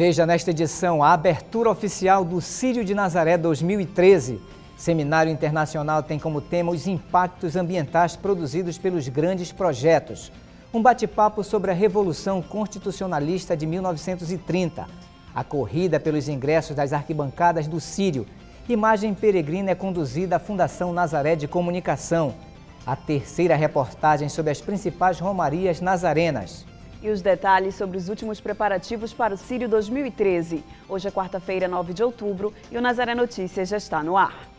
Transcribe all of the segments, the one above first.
Veja nesta edição a abertura oficial do Sírio de Nazaré 2013. Seminário Internacional tem como tema os impactos ambientais produzidos pelos grandes projetos. Um bate-papo sobre a Revolução Constitucionalista de 1930. A corrida pelos ingressos das arquibancadas do Sírio. Imagem peregrina é conduzida à Fundação Nazaré de Comunicação. A terceira reportagem sobre as principais romarias nazarenas. E os detalhes sobre os últimos preparativos para o Sírio 2013. Hoje é quarta-feira, 9 de outubro, e o Nazaré Notícias já está no ar.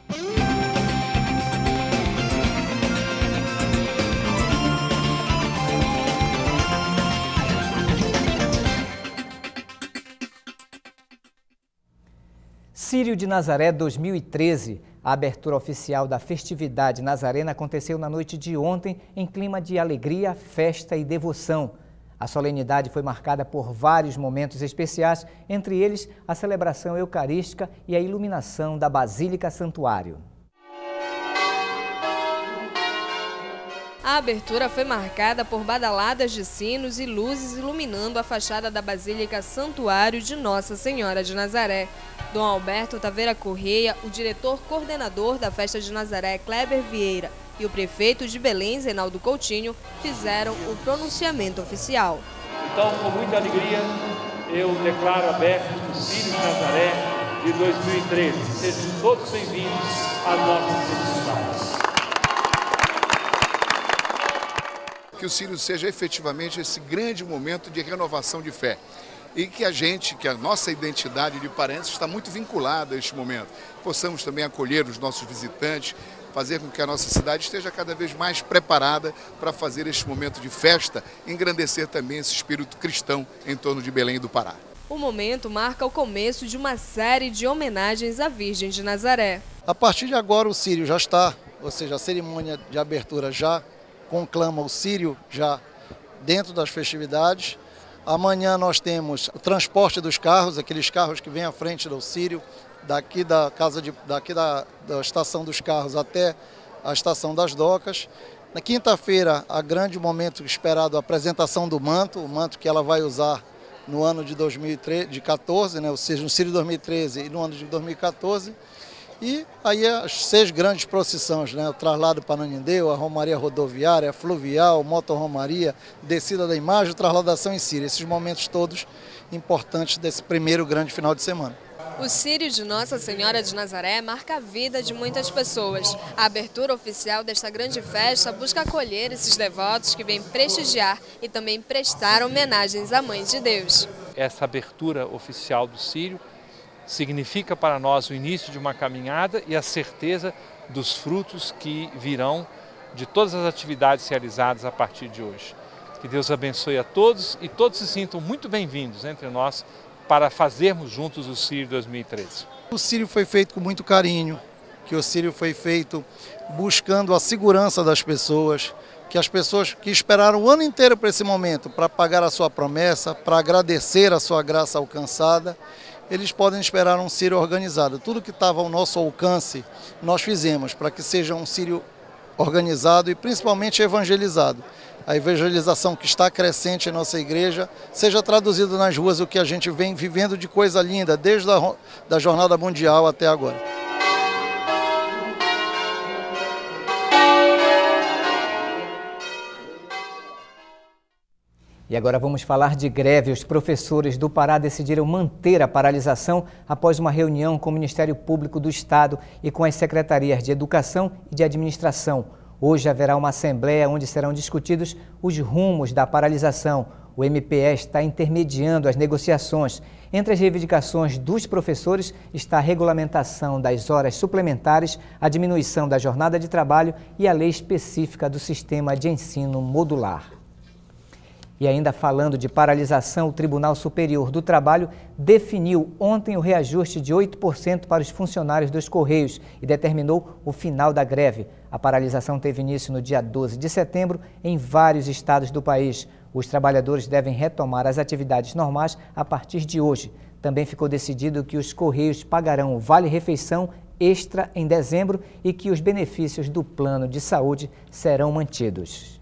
Sírio de Nazaré 2013. A abertura oficial da festividade nazarena aconteceu na noite de ontem em clima de alegria, festa e devoção. A solenidade foi marcada por vários momentos especiais, entre eles a celebração eucarística e a iluminação da Basílica Santuário. A abertura foi marcada por badaladas de sinos e luzes iluminando a fachada da Basílica Santuário de Nossa Senhora de Nazaré. Dom Alberto Taveira Correia, o diretor coordenador da Festa de Nazaré, Kleber Vieira, e o prefeito de Belém, Zenaldo Coutinho, fizeram o pronunciamento oficial. Então, com muita alegria, eu declaro aberto o Círio de Nazaré de 2013. Sejam todos bem-vindos às nossas festividades. Que o Círio seja efetivamente esse grande momento de renovação de fé e que a gente, que a nossa identidade de parentes está muito vinculada a este momento. Possamos também acolher os nossos visitantes, fazer com que a nossa cidade esteja cada vez mais preparada para fazer este momento de festa, engrandecer também esse espírito cristão em torno de Belém do Pará. O momento marca o começo de uma série de homenagens à Virgem de Nazaré. A partir de agora o Sírio já está, ou seja, a cerimônia de abertura já conclama o Sírio já dentro das festividades. Amanhã nós temos o transporte dos carros, aqueles carros que vêm à frente do Sírio, daqui da casa de, daqui da, da estação dos carros até a estação das docas. Na quinta-feira, a grande momento esperado, a apresentação do manto, o manto que ela vai usar no ano de 2014, né, ou seja, no Sírio 2013 e no ano de 2014. E aí as seis grandes procissões, né? o traslado para Nanindeu, a Romaria Rodoviária, a Fluvial, Motorromaria, Descida da Imagem, Trasladação em Síria. Esses momentos todos importantes desse primeiro grande final de semana. O Sírio de Nossa Senhora de Nazaré marca a vida de muitas pessoas. A abertura oficial desta grande festa busca acolher esses devotos que vêm prestigiar e também prestar homenagens à Mãe de Deus. Essa abertura oficial do Sírio significa para nós o início de uma caminhada e a certeza dos frutos que virão de todas as atividades realizadas a partir de hoje. Que Deus abençoe a todos e todos se sintam muito bem-vindos entre nós para fazermos juntos o Sírio 2013. O Sírio foi feito com muito carinho, que o Sírio foi feito buscando a segurança das pessoas, que as pessoas que esperaram o ano inteiro para esse momento, para pagar a sua promessa, para agradecer a sua graça alcançada, eles podem esperar um Sírio organizado. Tudo que estava ao nosso alcance, nós fizemos para que seja um Sírio organizado e principalmente evangelizado. A evangelização que está crescente em nossa igreja seja traduzido nas ruas o que a gente vem vivendo de coisa linda desde a da Jornada Mundial até agora. E agora vamos falar de greve. Os professores do Pará decidiram manter a paralisação após uma reunião com o Ministério Público do Estado e com as secretarias de Educação e de Administração. Hoje haverá uma assembleia onde serão discutidos os rumos da paralisação. O MPE está intermediando as negociações. Entre as reivindicações dos professores está a regulamentação das horas suplementares, a diminuição da jornada de trabalho e a lei específica do sistema de ensino modular. E ainda falando de paralisação, o Tribunal Superior do Trabalho definiu ontem o reajuste de 8% para os funcionários dos Correios e determinou o final da greve. A paralisação teve início no dia 12 de setembro em vários estados do país. Os trabalhadores devem retomar as atividades normais a partir de hoje. Também ficou decidido que os Correios pagarão o vale-refeição extra em dezembro e que os benefícios do plano de saúde serão mantidos.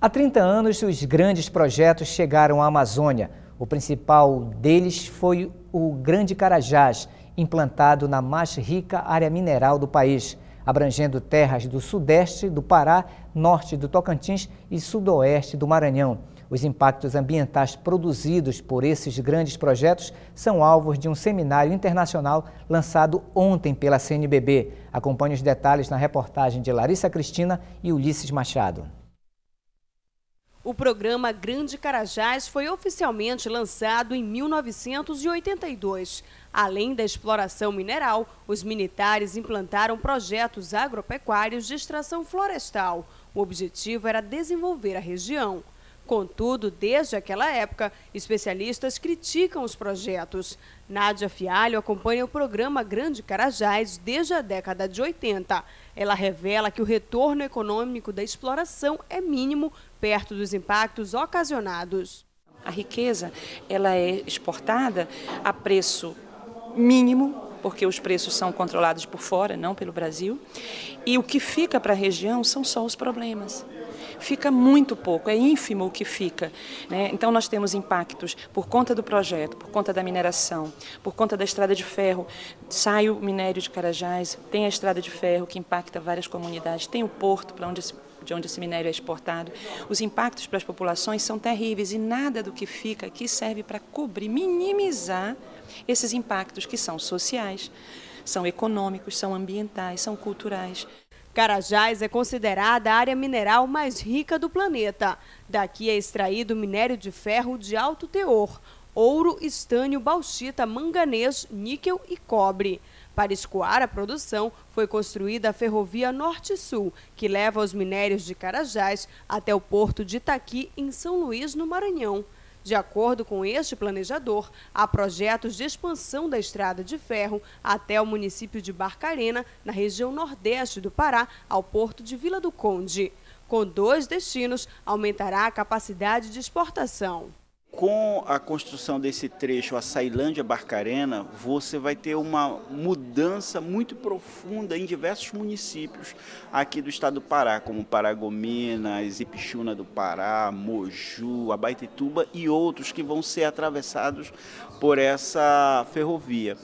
Há 30 anos, os grandes projetos chegaram à Amazônia. O principal deles foi o Grande Carajás, implantado na mais rica área mineral do país, abrangendo terras do sudeste do Pará, norte do Tocantins e sudoeste do Maranhão. Os impactos ambientais produzidos por esses grandes projetos são alvos de um seminário internacional lançado ontem pela CNBB. Acompanhe os detalhes na reportagem de Larissa Cristina e Ulisses Machado. O programa Grande Carajás foi oficialmente lançado em 1982. Além da exploração mineral, os militares implantaram projetos agropecuários de extração florestal. O objetivo era desenvolver a região. Contudo, desde aquela época, especialistas criticam os projetos. Nádia Fialho acompanha o programa Grande Carajás desde a década de 80. Ela revela que o retorno econômico da exploração é mínimo perto dos impactos ocasionados. A riqueza ela é exportada a preço mínimo porque os preços são controlados por fora, não pelo Brasil. E o que fica para a região são só os problemas fica muito pouco, é ínfimo o que fica. Né? Então nós temos impactos por conta do projeto, por conta da mineração, por conta da estrada de ferro. Sai o minério de Carajás, tem a estrada de ferro que impacta várias comunidades, tem o porto para onde de onde esse minério é exportado, os impactos para as populações são terríveis e nada do que fica aqui serve para cobrir, minimizar esses impactos que são sociais, são econômicos, são ambientais, são culturais. Carajás é considerada a área mineral mais rica do planeta. Daqui é extraído minério de ferro de alto teor, ouro, estânio, bauxita, manganês, níquel e cobre. Para escoar a produção, foi construída a ferrovia Norte-Sul, que leva os minérios de Carajás até o porto de Itaqui, em São Luís, no Maranhão. De acordo com este planejador, há projetos de expansão da estrada de ferro até o município de Barcarena, na região nordeste do Pará, ao porto de Vila do Conde. Com dois destinos, aumentará a capacidade de exportação. Com a construção desse trecho, a Sailândia Barcarena, você vai ter uma mudança muito profunda em diversos municípios aqui do estado do Pará, como Paragominas, Ipixuna do Pará, Moju, Abaitetuba e outros que vão ser atravessados por essa ferrovia.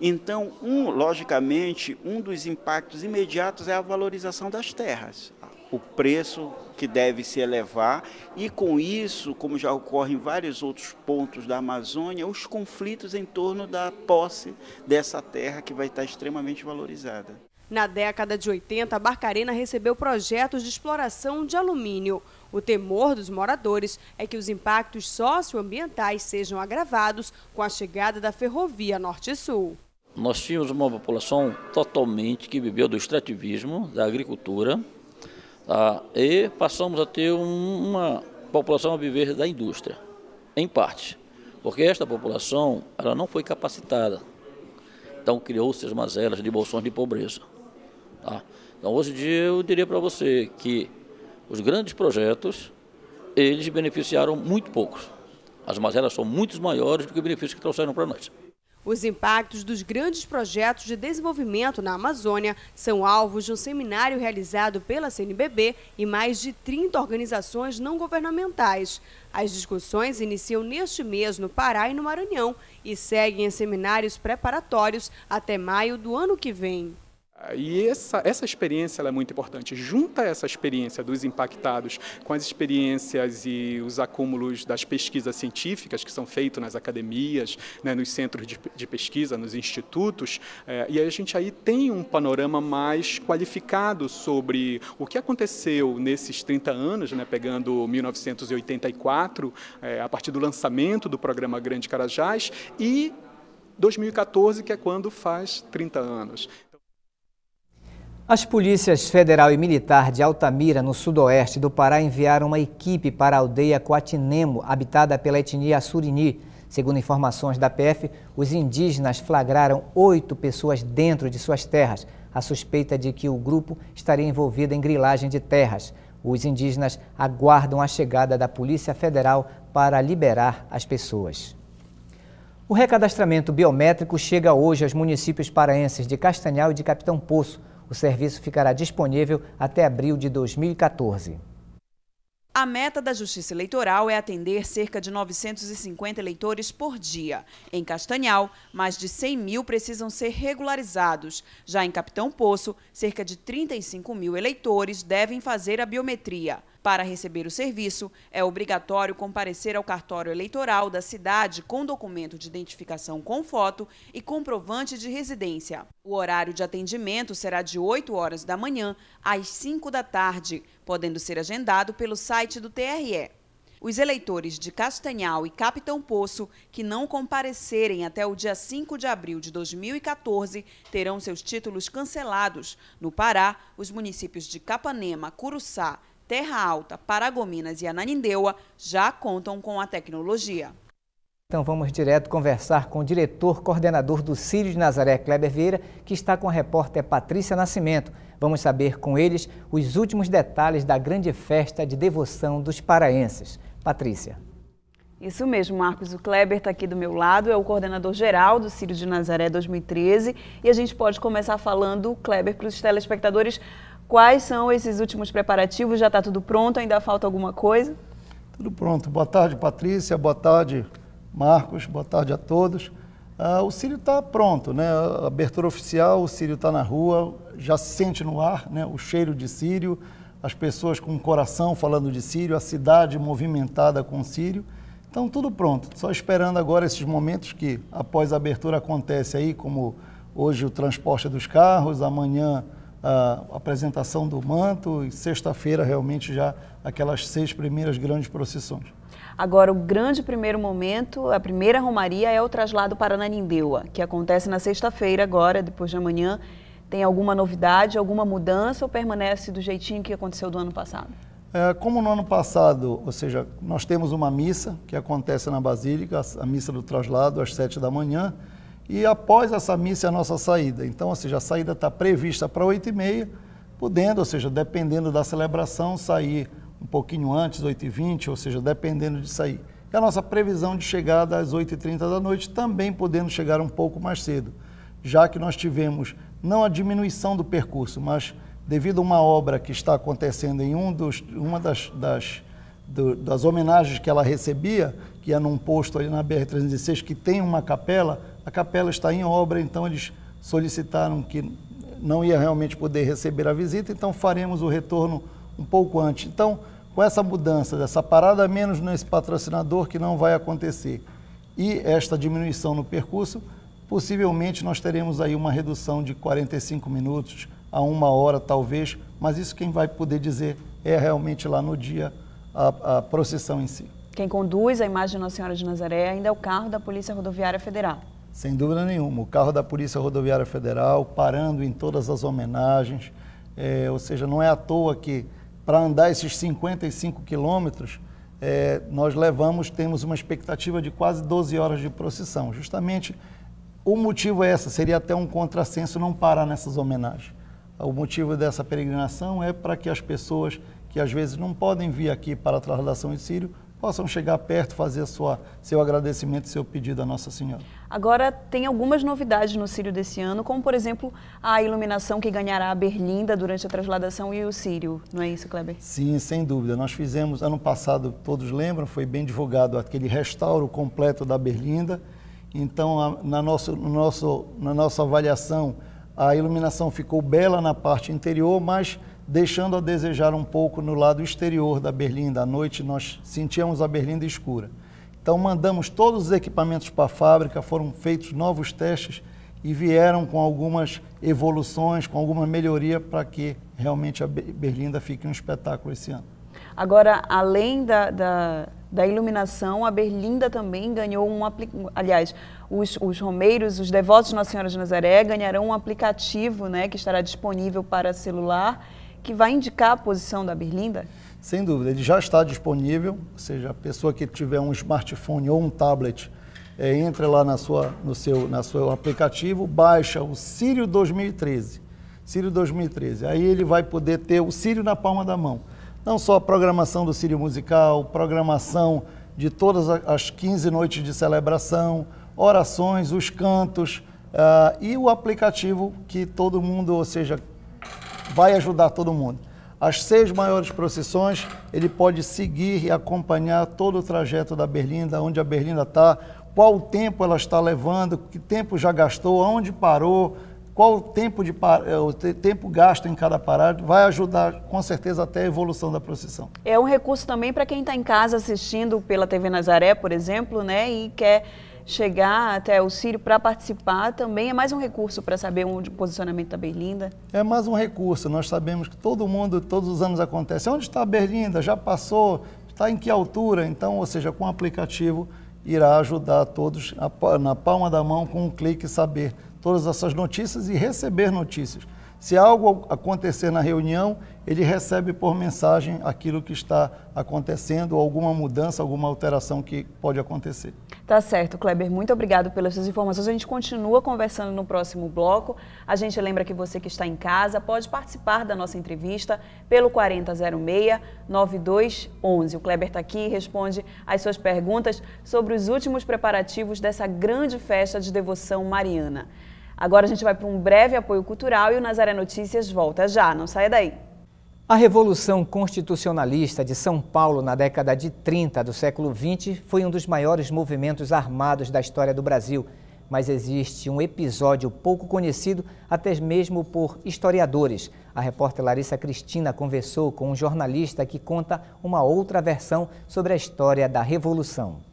Então, um, logicamente, um dos impactos imediatos é a valorização das terras o preço que deve se elevar e com isso, como já ocorre em vários outros pontos da Amazônia, os conflitos em torno da posse dessa terra que vai estar extremamente valorizada. Na década de 80, a Barcarena recebeu projetos de exploração de alumínio. O temor dos moradores é que os impactos socioambientais sejam agravados com a chegada da ferrovia Norte-Sul. Nós tínhamos uma população totalmente que viveu do extrativismo, da agricultura, Tá? E passamos a ter um, uma população a viver da indústria, em parte, porque esta população ela não foi capacitada. Então criou-se as mazelas de bolsões de pobreza. Tá? Então hoje em dia eu diria para você que os grandes projetos, eles beneficiaram muito poucos. As mazelas são muito maiores do que o benefício que trouxeram para nós. Os impactos dos grandes projetos de desenvolvimento na Amazônia são alvos de um seminário realizado pela CNBB e mais de 30 organizações não governamentais. As discussões iniciam neste mês no Pará e no Maranhão e seguem em seminários preparatórios até maio do ano que vem. E essa, essa experiência é muito importante. Junta essa experiência dos impactados com as experiências e os acúmulos das pesquisas científicas que são feitas nas academias, né, nos centros de, de, pesquisa, nos institutos, é, e a gente aí tem um panorama mais qualificado sobre o que aconteceu nesses 30 anos, né, pegando 1984, é, a partir do lançamento do programa Grande Carajás, e 2014, que é quando faz 30 anos. As polícias federal e militar de Altamira, no sudoeste do Pará, enviaram uma equipe para a aldeia Coatinemo, habitada pela etnia Surini. Segundo informações da PF, os indígenas flagraram oito pessoas dentro de suas terras. A suspeita de que o grupo estaria envolvido em grilagem de terras. Os indígenas aguardam a chegada da Polícia Federal para liberar as pessoas. O recadastramento biométrico chega hoje aos municípios paraenses de Castanhal e de Capitão Poço. O serviço ficará disponível até abril de 2014. A meta da Justiça Eleitoral é atender cerca de 950 eleitores por dia. Em Castanhal, mais de 100 mil precisam ser regularizados. Já em Capitão Poço, cerca de 35 mil eleitores devem fazer a biometria. Para receber o serviço, é obrigatório comparecer ao cartório eleitoral da cidade com documento de identificação com foto e comprovante de residência. O horário de atendimento será de 8 horas da manhã às 5 da tarde, podendo ser agendado pelo site do TRE. Os eleitores de Castanhal e Capitão Poço que não comparecerem até o dia 5 de abril de 2014 terão seus títulos cancelados. No Pará, os municípios de Capanema, Curuçá, Terra Alta, Paragominas e Ananindeua já contam com a tecnologia. Então vamos direto conversar com o diretor coordenador do Círio de Nazaré, Kleber Vieira, que está com a repórter Patrícia Nascimento. Vamos saber com eles os últimos detalhes da grande festa de devoção dos paraenses. Patrícia. Isso mesmo, Marcos. O Kleber está aqui do meu lado, é o coordenador geral do Círio de Nazaré 2013. E a gente pode começar falando, Kleber, para os telespectadores, quais são esses últimos preparativos? Já está tudo pronto? Ainda falta alguma coisa? Tudo pronto. Boa tarde, Patrícia. Boa tarde, Marcos. Boa tarde a todos. Ah, o Círio está pronto, né? A abertura oficial, o Círio está na rua, já se sente no ar, né? O cheiro de Círio as pessoas com o coração falando de Sírio, a cidade movimentada com Sírio. Então, tudo pronto, só esperando agora esses momentos que, após a abertura, acontece aí, como hoje o transporte dos carros, amanhã a apresentação do manto e sexta-feira realmente já aquelas seis primeiras grandes procissões. Agora, o grande primeiro momento, a primeira romaria é o traslado para Nanindeua, que acontece na sexta-feira agora, depois de amanhã, tem alguma novidade, alguma mudança ou permanece do jeitinho que aconteceu do ano passado? É, como no ano passado, ou seja, nós temos uma missa que acontece na Basílica, a missa do traslado, às sete da manhã, e após essa missa é a nossa saída. Então, ou seja, a saída está prevista para oito e meia, podendo, ou seja, dependendo da celebração, sair um pouquinho antes, oito e vinte, ou seja, dependendo de sair. E a nossa previsão de chegada às oito e trinta da noite, também podendo chegar um pouco mais cedo, já que nós tivemos não a diminuição do percurso, mas devido a uma obra que está acontecendo em um dos, uma das, das, do, das homenagens que ela recebia, que é num posto ali na BR-316, que tem uma capela, a capela está em obra, então eles solicitaram que não ia realmente poder receber a visita, então faremos o retorno um pouco antes. Então, com essa mudança, dessa parada menos nesse patrocinador que não vai acontecer, e esta diminuição no percurso, Possivelmente nós teremos aí uma redução de 45 minutos a uma hora, talvez, mas isso quem vai poder dizer é realmente lá no dia a, a procissão em si. Quem conduz a imagem de Nossa Senhora de Nazaré ainda é o carro da Polícia Rodoviária Federal. Sem dúvida nenhuma, o carro da Polícia Rodoviária Federal parando em todas as homenagens, é, ou seja, não é à toa que para andar esses 55 quilômetros, é, nós levamos, temos uma expectativa de quase 12 horas de procissão, justamente o motivo é essa, seria até um contrassenso não parar nessas homenagens. O motivo dessa peregrinação é para que as pessoas que às vezes não podem vir aqui para a trasladação em Sírio possam chegar perto, fazer sua, seu agradecimento e seu pedido à Nossa Senhora. Agora, tem algumas novidades no Sírio desse ano, como, por exemplo, a iluminação que ganhará a Berlinda durante a trasladação e o Sírio, não é isso, Kleber? Sim, sem dúvida. Nós fizemos, ano passado, todos lembram, foi bem divulgado aquele restauro completo da Berlinda, então, na, nosso, no nosso, na nossa avaliação, a iluminação ficou bela na parte interior, mas deixando a desejar um pouco no lado exterior da berlinda. À noite nós sentíamos a berlinda escura. Então mandamos todos os equipamentos para a fábrica, foram feitos novos testes e vieram com algumas evoluções, com alguma melhoria para que realmente a berlinda fique um espetáculo esse ano. Agora, além da, da da iluminação, a Berlinda também ganhou um aliás, os, os romeiros, os devotos de Nossa Senhora de Nazaré ganharão um aplicativo, né, que estará disponível para celular, que vai indicar a posição da Berlinda? Sem dúvida, ele já está disponível, ou seja, a pessoa que tiver um smartphone ou um tablet, é, entra lá na sua, no seu, na seu aplicativo, baixa o Sírio 2013. Sírio 2013. Aí ele vai poder ter o Sírio na palma da mão não só a programação do Sírio Musical, programação de todas as 15 noites de celebração, orações, os cantos uh, e o aplicativo que todo mundo, ou seja, vai ajudar todo mundo. as seis maiores procissões, ele pode seguir e acompanhar todo o trajeto da Berlinda, onde a Berlinda está, qual o tempo ela está levando, que tempo já gastou, aonde parou, qual o tempo, de, eh, o tempo gasto em cada parada, vai ajudar com certeza até a evolução da procissão. É um recurso também para quem está em casa assistindo pela TV Nazaré, por exemplo, né, e quer chegar até o Sírio para participar também é mais um recurso para saber o posicionamento da Berlinda? É mais um recurso. Nós sabemos que todo mundo, todos os anos acontece. Onde está a Berlinda? Já passou? Está em que altura? Então, ou seja, com o aplicativo irá ajudar todos na palma da mão com um clique saber todas essas notícias e receber notícias. Se algo acontecer na reunião, ele recebe por mensagem aquilo que está acontecendo, alguma mudança, alguma alteração que pode acontecer. Tá certo, Kleber. Muito obrigado pelas suas informações. A gente continua conversando no próximo bloco. A gente lembra que você que está em casa pode participar da nossa entrevista pelo 4006-9211. O Kleber está aqui e responde as suas perguntas sobre os últimos preparativos dessa grande festa de devoção mariana. Agora a gente vai para um breve apoio cultural e o Nazaré Notícias volta já. Não saia daí. A Revolução Constitucionalista de São Paulo na década de 30 do século 20 foi um dos maiores movimentos armados da história do Brasil. Mas existe um episódio pouco conhecido, até mesmo por historiadores. A repórter Larissa Cristina conversou com um jornalista que conta uma outra versão sobre a história da Revolução.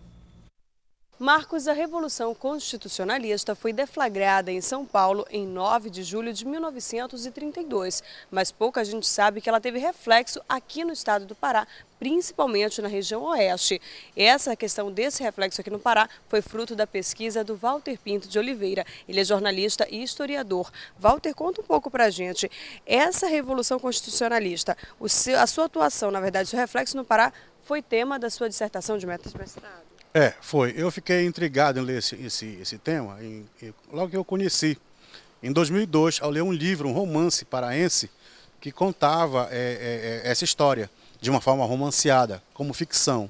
Marcos, a Revolução Constitucionalista foi deflagrada em São Paulo em 9 de julho de 1932, mas pouca gente sabe que ela teve reflexo aqui no estado do Pará, principalmente na região oeste. Essa questão desse reflexo aqui no Pará foi fruto da pesquisa do Walter Pinto de Oliveira. Ele é jornalista e historiador. Walter, conta um pouco para a gente. Essa Revolução Constitucionalista, a sua atuação, na verdade, seu reflexo no Pará, foi tema da sua dissertação de mestrado? É, foi. Eu fiquei intrigado em ler esse, esse, esse tema, em, logo que eu conheci. Em 2002, ao ler um livro, um romance paraense, que contava é, é, é, essa história de uma forma romanceada, como ficção.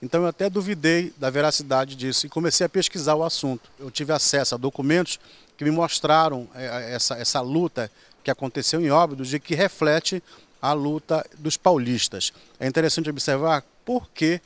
Então eu até duvidei da veracidade disso e comecei a pesquisar o assunto. Eu tive acesso a documentos que me mostraram é, essa, essa luta que aconteceu em Óbidos e que reflete a luta dos paulistas. É interessante observar por que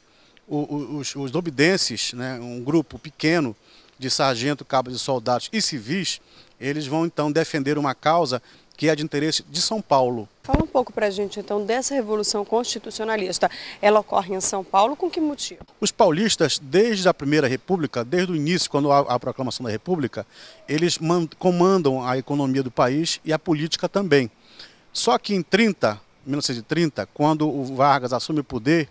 os, os dobidenses, né, um grupo pequeno de sargento, cabos e soldados e civis, eles vão então defender uma causa que é de interesse de São Paulo. Fala um pouco para a gente então dessa revolução constitucionalista. Ela ocorre em São Paulo com que motivo? Os paulistas, desde a Primeira República, desde o início, quando há a proclamação da República, eles comandam a economia do país e a política também. Só que em 30, 1930, quando o Vargas assume o poder,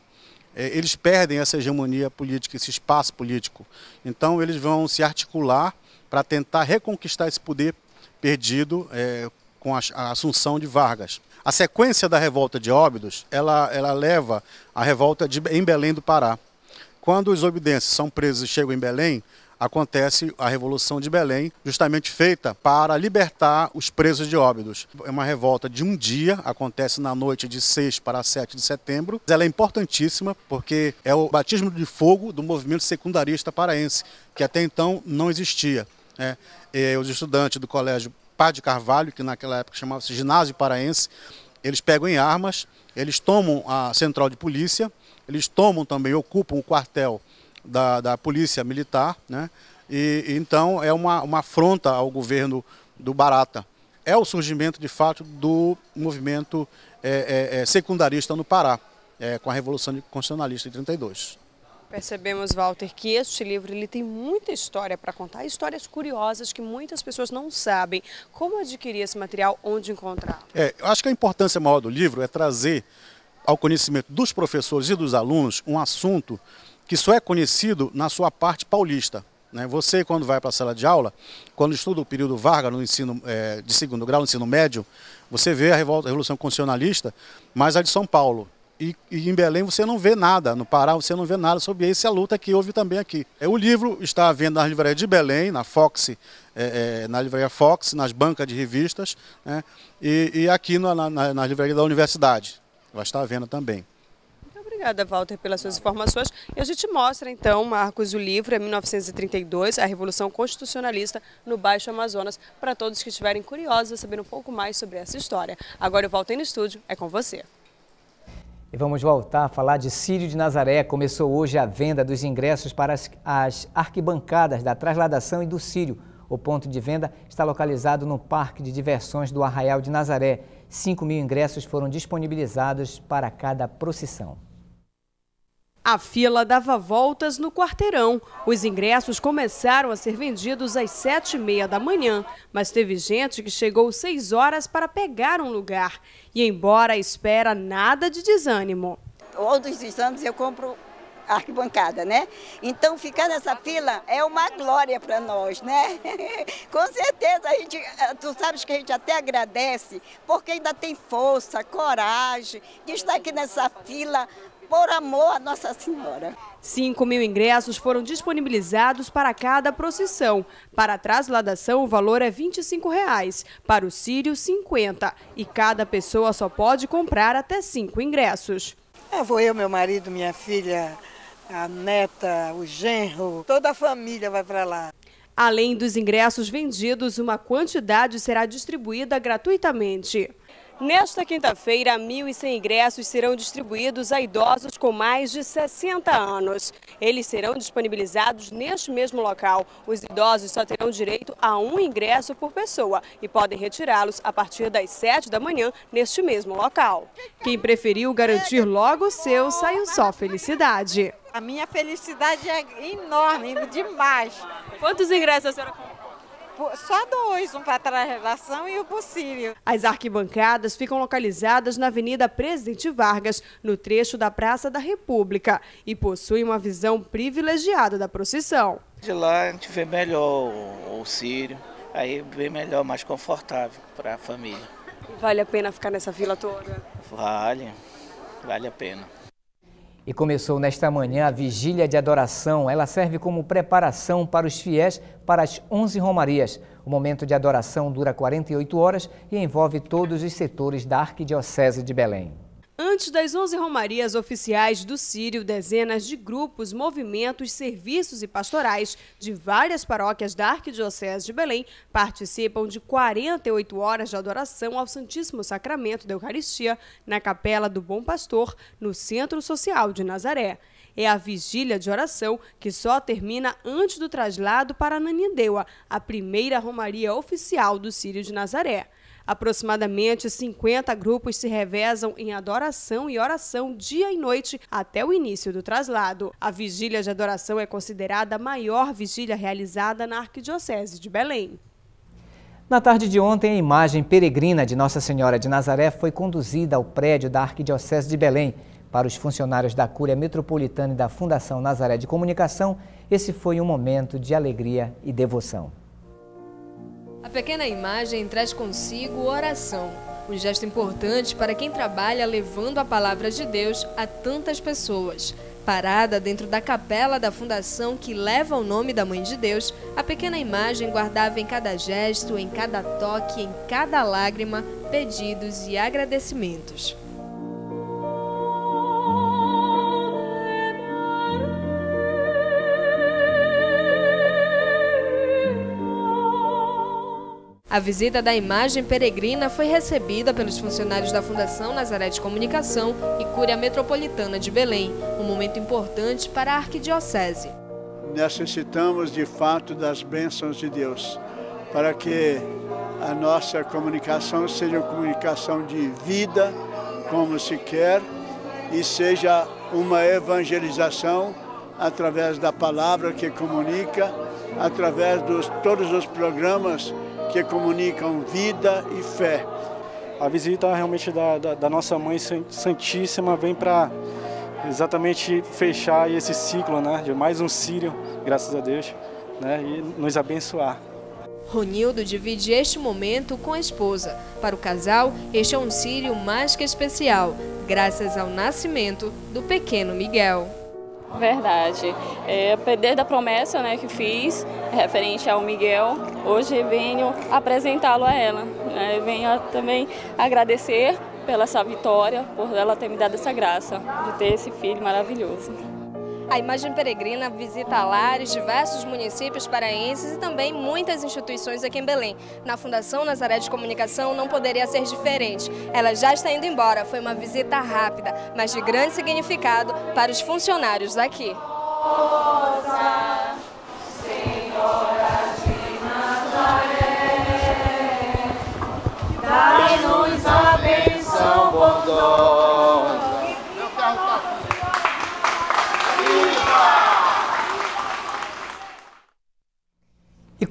eles perdem essa hegemonia política, esse espaço político. Então eles vão se articular para tentar reconquistar esse poder perdido é, com a, a, assunção de Vargas. A sequência da revolta de Óbidos, ela, ela leva à revolta de, em Belém do Pará. Quando os obidenses são presos e chegam em Belém, acontece a Revolução de Belém, justamente feita para libertar os presos de Óbidos. É uma revolta de um dia, acontece na noite de 6 para 7 de setembro. Ela é importantíssima porque é o batismo de fogo do movimento secundarista paraense, que até então não existia. É, os estudantes do colégio Padre Carvalho, que naquela época chamava-se Ginásio Paraense, eles pegam em armas, eles tomam a central de polícia, eles tomam também, ocupam o quartel da, da polícia militar, né? E, então é uma, uma afronta ao governo do Barata. É o surgimento, de fato, do movimento é, é, é secundarista no Pará, é, com a Revolução Constitucionalista de 32. Percebemos, Walter, que este livro ele tem muita história para contar, histórias curiosas que muitas pessoas não sabem. Como adquirir esse material, onde encontrar? É, eu acho que a importância maior do livro é trazer ao conhecimento dos professores e dos alunos um assunto que só é conhecido na sua parte paulista. Né? Você, quando vai para a sala de aula, quando estuda o período Vargas no ensino é, de segundo grau, no ensino médio, você vê a, revolta, a Revolução Constitucionalista, mas a de São Paulo. E, e, em Belém você não vê nada, no Pará você não vê nada sobre essa luta que houve também aqui. É, o livro está à venda na livraria de Belém, na Fox, é, é, na livraria Fox, nas bancas de revistas, né? e, e, aqui na, na, na livraria da universidade. Vai estar à venda também. Obrigada, Walter, pelas suas informações. E a gente mostra, então, Marcos, o livro é 1932, a Revolução Constitucionalista no Baixo Amazonas, para todos que estiverem curiosos a saber um pouco mais sobre essa história. Agora eu volto no estúdio, é com você. E vamos voltar a falar de Sírio de Nazaré. Começou hoje a venda dos ingressos para as, as arquibancadas da Trasladação e do Sírio. O ponto de venda está localizado no Parque de Diversões do Arraial de Nazaré. 5 mil ingressos foram disponibilizados para cada procissão. A fila dava voltas no quarteirão. Os ingressos começaram a ser vendidos às sete e meia da manhã, mas teve gente que chegou seis horas para pegar um lugar. E embora espera nada de desânimo. Todos os anos eu compro arquibancada, né? Então ficar nessa fila é uma glória para nós, né? Com certeza a gente, tu sabes que a gente até agradece, porque ainda tem força, coragem de estar aqui nessa fila por amor a Nossa Senhora. 5 mil ingressos foram disponibilizados para cada procissão. Para a trasladação, o valor é 25 reais. para o Sírio, 50. E cada pessoa só pode comprar até cinco ingressos. É, vou eu, meu marido, minha filha, a neta, o genro, toda a família vai para lá. Além dos ingressos vendidos, uma quantidade será distribuída gratuitamente. Nesta quinta-feira, 1.100 ingressos serão distribuídos a idosos com mais de 60 anos. Eles serão disponibilizados neste mesmo local. Os idosos só terão direito a um ingresso por pessoa e podem retirá-los a partir das 7 da manhã neste mesmo local. Quem preferiu garantir logo o seu, saiu só felicidade. A minha felicidade é enorme, demais. Quantos ingressos a senhora comprou? Só dois, um para a relação e o possível. As arquibancadas ficam localizadas na Avenida Presidente Vargas, no trecho da Praça da República, e possuem uma visão privilegiada da procissão. De lá a gente vê melhor o, o Sírio, aí vê melhor, mais confortável para a família. Vale a pena ficar nessa fila toda? Vale, vale a pena. E começou nesta manhã a vigília de adoração. Ela serve como preparação para os fiéis para as 11 romarias. O momento de adoração dura 48 horas e envolve todos os setores da Arquidiocese de Belém. Antes das 11 romarias oficiais do Sírio, dezenas de grupos, movimentos, serviços e pastorais de várias paróquias da Arquidiocese de Belém participam de 48 horas de adoração ao Santíssimo Sacramento da Eucaristia na Capela do Bom Pastor, no Centro Social de Nazaré. É a vigília de oração que só termina antes do traslado para Nanindeua, a primeira romaria oficial do Sírio de Nazaré. Aproximadamente 50 grupos se revezam em adoração e oração dia e noite até o início do traslado. A vigília de adoração é considerada a maior vigília realizada na Arquidiocese de Belém. Na tarde de ontem, a imagem peregrina de Nossa Senhora de Nazaré foi conduzida ao prédio da Arquidiocese de Belém. Para os funcionários da Cúria Metropolitana e da Fundação Nazaré de Comunicação, esse foi um momento de alegria e devoção. A pequena imagem traz consigo oração, um gesto importante para quem trabalha levando a palavra de Deus a tantas pessoas. Parada dentro da capela da fundação que leva o nome da Mãe de Deus, a pequena imagem guardava em cada gesto, em cada toque, em cada lágrima, pedidos e agradecimentos. A visita da imagem peregrina foi recebida pelos funcionários da Fundação Nazaré de Comunicação e Cúria Metropolitana de Belém, um momento importante para a arquidiocese. Necessitamos de fato das bênçãos de Deus para que a nossa comunicação seja uma comunicação de vida, como se quer, e seja uma evangelização através da palavra que comunica, através de todos os programas que comunicam vida e fé. A visita realmente da, da, da nossa Mãe Santíssima vem para exatamente fechar esse ciclo né, de mais um Sírio, graças a Deus, né, e nos abençoar. Ronildo divide este momento com a esposa. Para o casal, este é um Sírio mais que especial, graças ao nascimento do pequeno Miguel. Verdade. É, desde a promessa né, que fiz, referente ao Miguel, hoje venho apresentá-lo a ela. Né, venho também agradecer pela essa vitória, por ela ter me dado essa graça de ter esse filho maravilhoso. A imagem peregrina visita lares, diversos municípios paraenses e também muitas instituições aqui em Belém. Na Fundação Nazaré de Comunicação não poderia ser diferente. Ela já está indo embora, foi uma visita rápida, mas de grande significado para os funcionários daqui.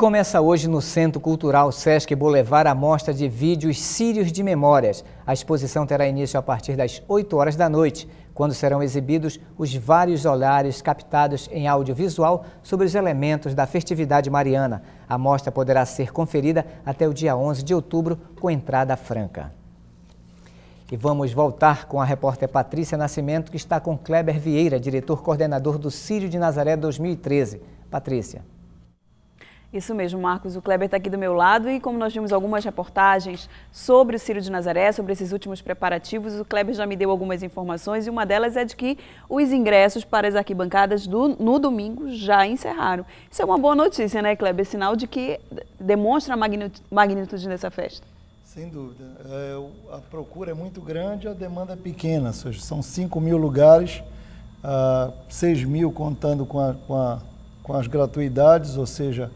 Começa hoje no Centro Cultural Sesc Boulevard a mostra de vídeos Sírios de Memórias. A exposição terá início a partir das 8 horas da noite, quando serão exibidos os vários olhares captados em audiovisual sobre os elementos da festividade mariana. A mostra poderá ser conferida até o dia 11 de outubro, com entrada franca. E vamos voltar com a repórter Patrícia Nascimento, que está com Kleber Vieira, diretor-coordenador do Sírio de Nazaré 2013. Patrícia. Isso mesmo, Marcos. O Kleber está aqui do meu lado e como nós vimos algumas reportagens sobre o Círio de Nazaré, sobre esses últimos preparativos, o Kleber já me deu algumas informações e uma delas é de que os ingressos para as arquibancadas do, no domingo já encerraram. Isso é uma boa notícia, né, Kleber? Sinal de que demonstra a magnitude dessa festa. Sem dúvida. É, a procura é muito grande, a demanda é pequena. Seja, são 5 mil lugares, uh, ah, 6 mil contando com, a, com, a, com as gratuidades, ou seja,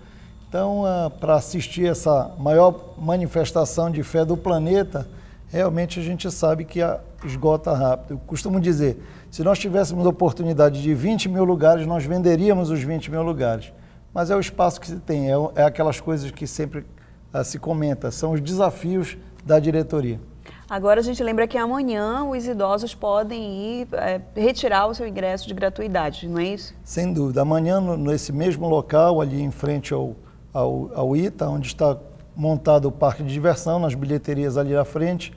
então, uh, para assistir essa maior manifestação de fé do planeta, realmente a gente sabe que esgota rápido. Eu costumo dizer, se nós tivéssemos oportunidade de 20 mil lugares, nós venderíamos os 20 mil lugares. Mas é o espaço que se tem, é, é aquelas coisas que sempre uh, se comenta, são os desafios da diretoria. Agora a gente lembra que amanhã os idosos podem ir é, retirar o seu ingresso de gratuidade, não é isso? Sem dúvida. Amanhã, nesse mesmo local, ali em frente ao ao, ao ITA, onde está montado o parque de diversão, nas bilheterias ali à frente,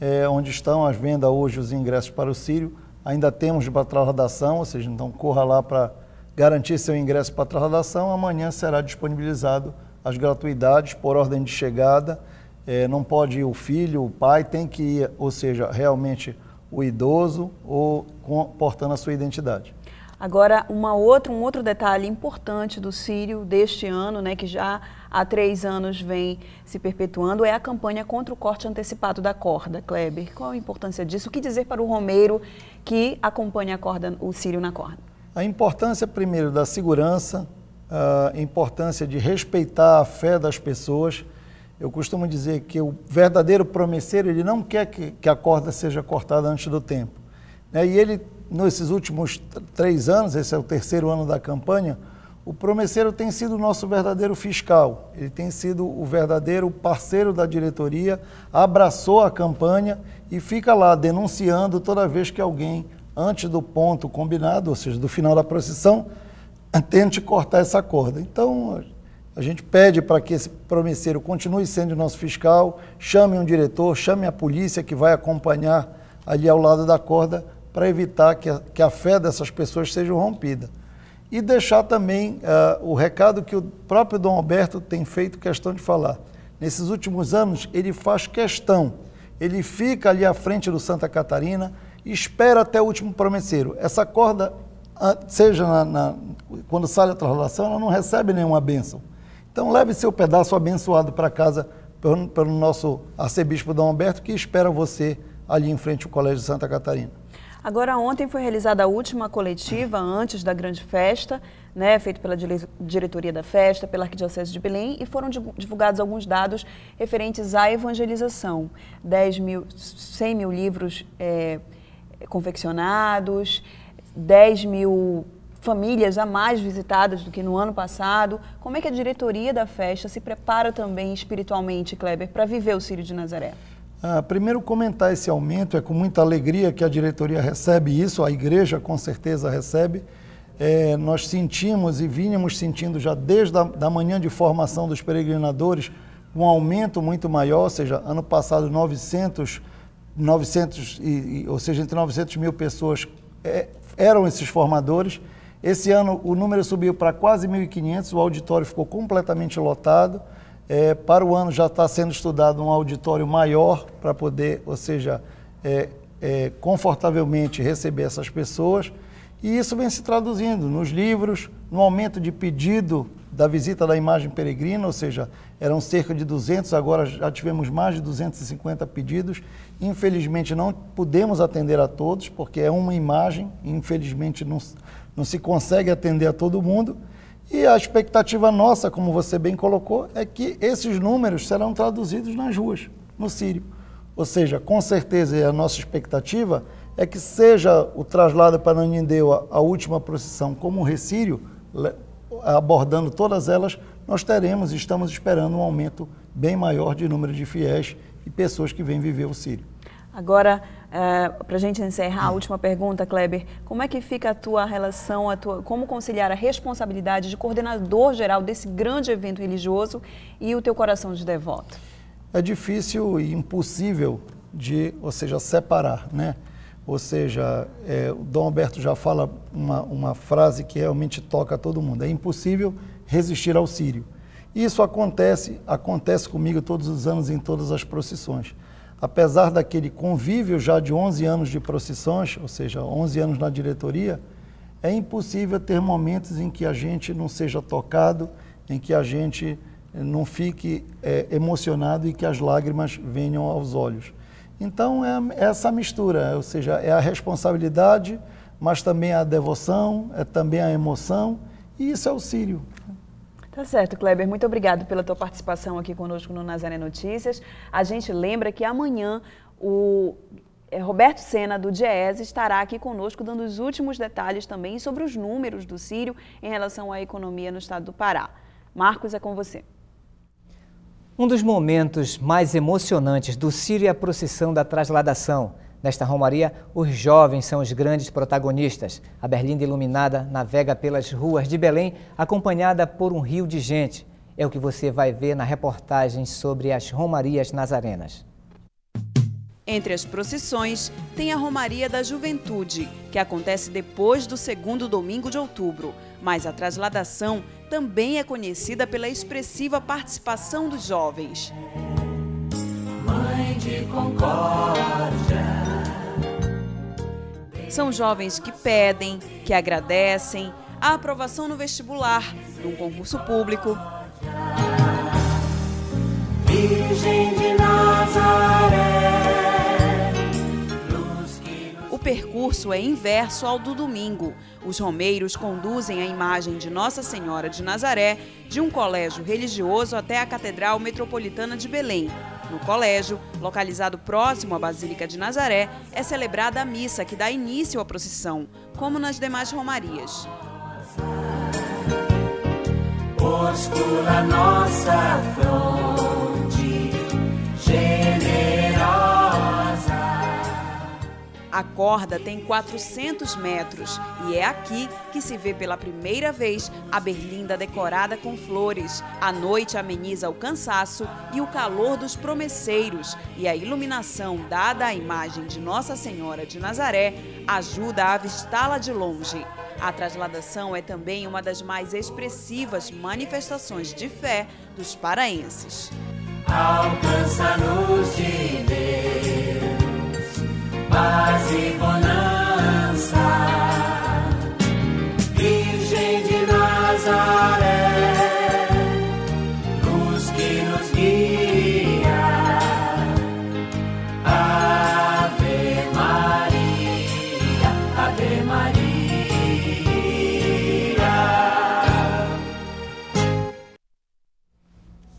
é, onde estão as vendas hoje, os ingressos para o Sírio. Ainda temos para trasladação, ou seja, então corra lá para garantir seu ingresso para trasladação. Amanhã será disponibilizado as gratuidades por ordem de chegada. É, não pode ir o filho, o pai, tem que ir, ou seja, realmente o idoso ou portando a sua identidade. Agora, uma outra, um outro detalhe importante do Sírio deste ano, né, que já há três anos vem se perpetuando, é a campanha contra o corte antecipado da corda. Kleber, qual a importância disso? O que dizer para o romeiro que acompanha a corda, o Sírio na corda? A importância, primeiro, da segurança, a importância de respeitar a fé das pessoas. Eu costumo dizer que o verdadeiro promesseiro, ele não quer que, que a corda seja cortada antes do tempo. Né? E ele nesses últimos três anos, esse é o terceiro ano da campanha, o Promesseiro tem sido o nosso verdadeiro fiscal, ele tem sido o verdadeiro parceiro da diretoria, abraçou a campanha e fica lá denunciando toda vez que alguém, antes do ponto combinado, ou seja, do final da procissão, tente cortar essa corda. Então, a gente pede para que esse Promesseiro continue sendo nosso fiscal, chame um diretor, chame a polícia que vai acompanhar ali ao lado da corda para evitar que a, que a fé dessas pessoas seja rompida. E deixar também uh, o recado que o próprio Dom Alberto tem feito questão de falar. Nesses últimos anos, ele faz questão, ele fica ali à frente do Santa Catarina, espera até o último promesseiro. Essa corda, seja na, na, quando sai a translação, ela não recebe nenhuma bênção. Então, leve seu pedaço abençoado para casa pelo, pelo nosso arcebispo Dom Alberto, que espera você ali em frente ao Colégio de Santa Catarina. Agora, ontem foi realizada a última coletiva antes da grande festa, né, feita pela diretoria da festa, pela Arquidiocese de Belém, e foram divulgados alguns dados referentes à evangelização. 10 mil, 100 mil livros é, confeccionados, 10 mil famílias a mais visitadas do que no ano passado. Como é que a diretoria da festa se prepara também espiritualmente, Kleber, para viver o Círio de Nazaré? Ah, primeiro, comentar esse aumento, é com muita alegria que a diretoria recebe isso, a igreja com certeza recebe. É, nós sentimos e vínhamos sentindo já desde a da manhã de formação dos peregrinadores um aumento muito maior, ou seja, ano passado 900, 900 e, ou seja, entre 900 mil pessoas é, eram esses formadores. Esse ano o número subiu para quase 1.500, o auditório ficou completamente lotado. É, para o ano já está sendo estudado um auditório maior para poder, ou seja, é, é, confortavelmente receber essas pessoas. E isso vem se traduzindo nos livros, no aumento de pedido da visita da imagem peregrina, ou seja, eram cerca de 200, agora já tivemos mais de 250 pedidos. Infelizmente não podemos atender a todos, porque é uma imagem, infelizmente não, não se consegue atender a todo mundo. E a expectativa nossa, como você bem colocou, é que esses números serão traduzidos nas ruas, no Sírio. Ou seja, com certeza a nossa expectativa é que seja o traslado para Anindeu, a, última procissão, como o Recírio, abordando todas elas, nós teremos, estamos esperando um aumento bem maior de número de fiéis e pessoas que vêm viver o Sírio. Agora, é, para a gente encerrar, a última pergunta, Kleber, como é que fica a tua relação, a tua, como conciliar a responsabilidade de coordenador geral desse grande evento religioso e o teu coração de devoto? É difícil e impossível de, ou seja, separar, né? Ou seja, é, o Dom Alberto já fala uma, uma frase que realmente toca a todo mundo. É impossível resistir ao Sírio. Isso acontece, acontece comigo todos os anos em todas as procissões. Apesar daquele convívio já de 11 anos de procissões, ou seja, 11 anos na diretoria, é impossível ter momentos em que a gente não seja tocado, em que a gente não fique é, emocionado e que as lágrimas venham aos olhos. Então é essa mistura, ou seja, é a responsabilidade, mas também a devoção, é também a emoção, e isso é o Sírio. Tá certo, Kleber. Muito obrigado pela tua participação aqui conosco no Nazaré Notícias. A gente lembra que amanhã o é, Roberto Sena, do DIES, estará aqui conosco dando os últimos detalhes também sobre os números do Sírio em relação à economia no estado do Pará. Marcos, é com você. Um dos momentos mais emocionantes do Círio é a procissão da trasladação. Nesta romaria, os jovens são os grandes protagonistas. A Berlinda iluminada navega pelas ruas de Belém, acompanhada por um rio de gente. É o que você vai ver na reportagem sobre as romarias nazarenas. Entre as procissões, tem a Romaria da Juventude, que acontece depois do segundo domingo de outubro. Mas a trasladação também é conhecida pela expressiva participação dos jovens. Mãe de Concórdia. São jovens que pedem, que agradecem a aprovação no vestibular, num concurso público. Virgem de Nazaré percurso é inverso ao do domingo. Os romeiros conduzem a imagem de Nossa Senhora de Nazaré de um colégio religioso até a Catedral Metropolitana de Belém. No colégio, localizado próximo à Basílica de Nazaré, é celebrada a missa que dá início à procissão, como nas demais romarias. Nossa A corda tem 400 metros e é aqui que se vê pela primeira vez a berlinda decorada com flores. A noite ameniza o cansaço e o calor dos promesseiros e a iluminação dada à imagem de Nossa Senhora de Nazaré ajuda a avistá-la de longe. A trasladação é também uma das mais expressivas manifestações de fé dos paraenses. Alcança-nos de Deus paz e bonança. Virgem de Nazaré,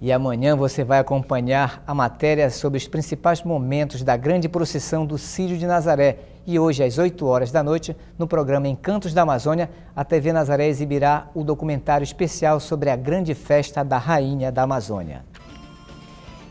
E amanhã você vai acompanhar a matéria sobre os principais momentos da grande procissão do Círio de Nazaré. E hoje, às 8 horas da noite, no programa Encantos da Amazônia, a TV Nazaré exibirá o documentário especial sobre a grande festa da Rainha da Amazônia.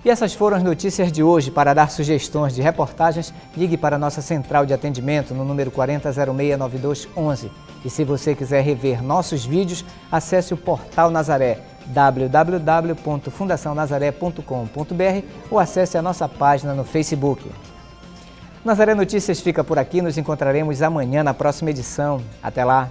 E essas foram as notícias de hoje. Para dar sugestões de reportagens, ligue para a nossa central de atendimento no número 40069211. E se você quiser rever nossos vídeos, acesse o portal Nazaré www.fundacionazaré.com.br ou acesse a nossa página no Facebook. Nazaré Notícias fica por aqui, nos encontraremos amanhã na próxima edição. Até lá!